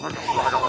Oh, no, no, no.